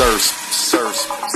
Surf, surf.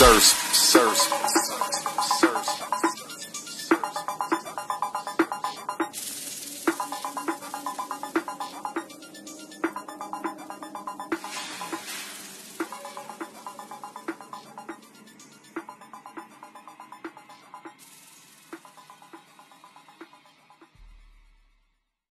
Sirs.